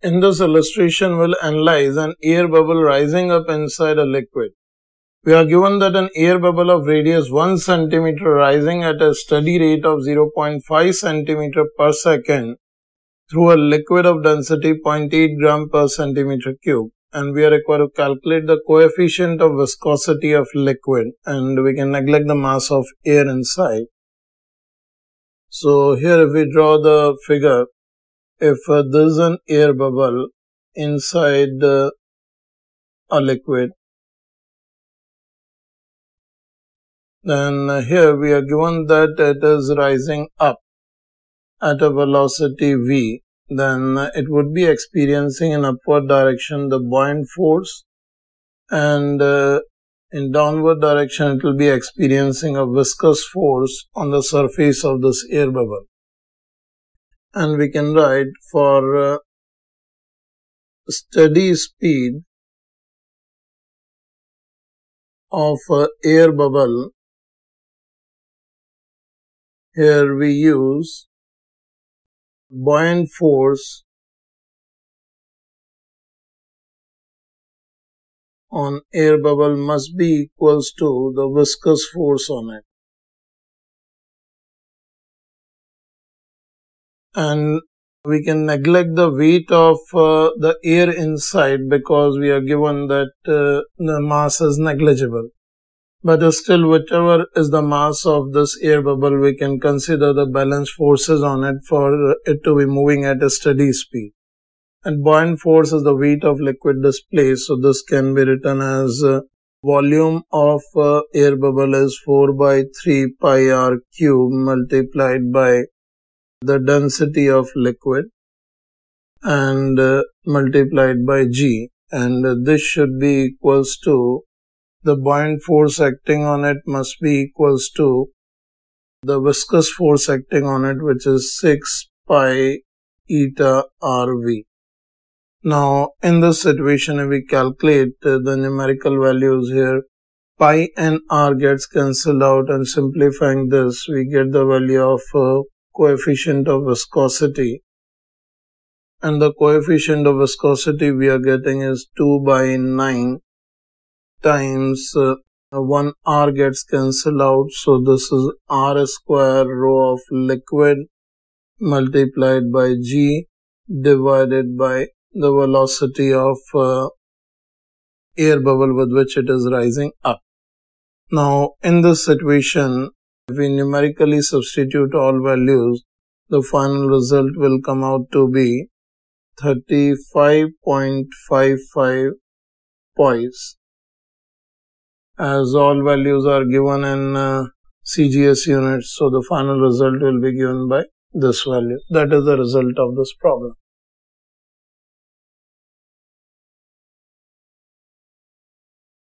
In this illustration, we'll analyze an air bubble rising up inside a liquid. We are given that an air bubble of radius 1 cm rising at a steady rate of 0.5 cm per second through a liquid of density 0.8 gram per centimeter cube and we are required to calculate the coefficient of viscosity of liquid and we can neglect the mass of air inside. So here if we draw the figure if uh, there is an air bubble inside a liquid then here we are given that it is rising up at a velocity v then it would be experiencing in upward direction the buoyant force and uh, in downward direction it will be experiencing a viscous force on the surface of this air bubble and we can write for uh, steady speed of uh, air bubble here we use buoyant force on air bubble must be equals to the viscous force on it. And we can neglect the weight of uh, the air inside because we are given that uh, the mass is negligible. But still, whichever is the mass of this air bubble, we can consider the balance forces on it for it to be moving at a steady speed. And buoyant force is the weight of liquid displaced. So this can be written as uh, volume of uh, air bubble is 4 by 3 pi r cube multiplied by the density of liquid and uh, multiplied by g and uh, this should be equals to the buoyant force acting on it must be equals to the viscous force acting on it which is 6 pi eta rv. Now in this situation if we calculate uh, the numerical values here pi and r gets cancelled out and simplifying this we get the value of uh, coefficient of viscosity and the coefficient of viscosity we are getting is 2 by 9 times uh, 1 r gets cancelled out so this is r square rho of liquid multiplied by g divided by the velocity of uh, air bubble with which it is rising up. Now in this situation if we numerically substitute all values, the final result will come out to be 35.55 poise. As all values are given in uh, CGS units, so the final result will be given by this value. That is the result of this problem.